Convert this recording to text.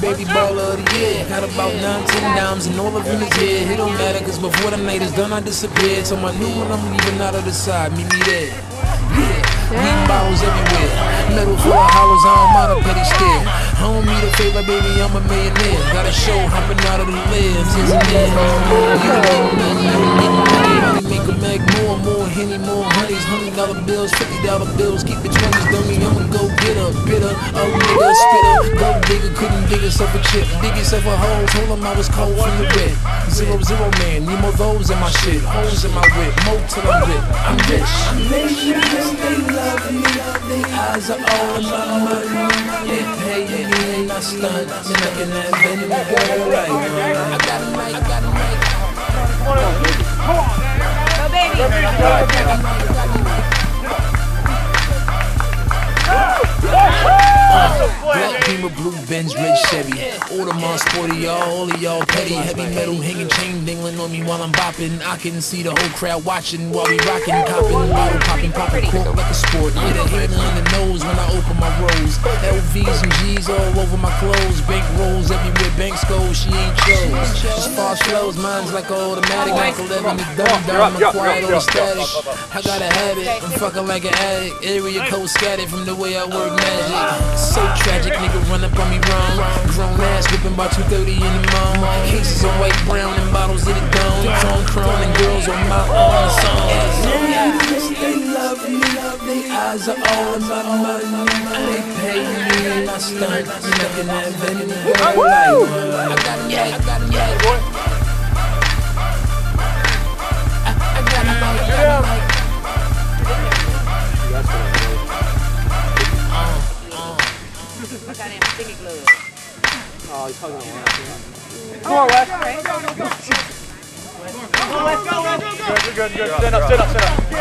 baby baller of the year. Got about 19 dimes and all of them is here. It don't matter, cause before the night is done, I disappeared. So my new one, I'm leaving out of the side. Meet me there. Yeah, lean bottles everywhere. Metal full of hollows, I don't mind a petty stare. I don't need a favor, baby, I'm a millionaire. Got a show hopping out of the it? You don't know make a mag more, more henny, more honeys, hundred dollar bills, fifty dollar bills. Keep the twenties, dummy. I'ma go get a bitter, oh nigga, spitter. Go digger, couldn't dig a chip, hole. Told him I was cold from the red. Zero zero man, need more those in my shit, holes in my whip, more till I'm lit. I'm rich. Nations, they love me, they eyes are all my money. They pay me and I stunt, have any girl right. I got a mic, I got mic. Beamer, blue Benz, red Chevy. Audemars, sporty, y'all, all of y'all petty. Heavy metal hanging, chain dangling on me while I'm bopping. I can see the whole crowd watching while we rocking, copping, bottle popping, popping cork like a sport. Yeah, the handle in the when I open my rolls. LVs and G's all over my clothes. Bank rolls everywhere, banks go, she ain't chose. Far as flows, mine's like automatic. Can live in the dumb, I'm quiet on static. I got a habit, I'm fucking like an addict. Area code scattered from the way I work magic. So tragic, nigga run up on me wrong. Grown ass whipping by 2.30 in the morning. Cases of white, brown, and bottles in the dome. Chrome, chrome, and girls on my own me, they eyes are all about money. They pay me and I stunt. Nothing that any girl like. I got a yeah, I got a yeah. I, I got a mic, I got a mic. Goddamn sticky glove. Oh, he's hugging the Come on, Wes. Okay. Good, good, good. Stand up, stand up, stand up.